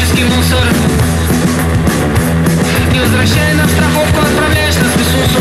космический мусор. Не возвращай нам страховку, отправляешь нас в Иисусу